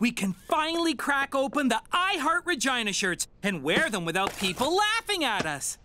we can finally crack open the I Heart Regina shirts and wear them without people laughing at us.